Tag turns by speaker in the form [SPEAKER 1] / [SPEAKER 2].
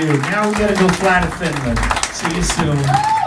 [SPEAKER 1] You. Now we gotta go fly to Finland. See you soon.